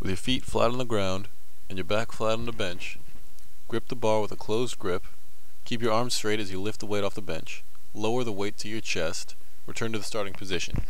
With your feet flat on the ground and your back flat on the bench, grip the bar with a closed grip. Keep your arms straight as you lift the weight off the bench. Lower the weight to your chest. Return to the starting position.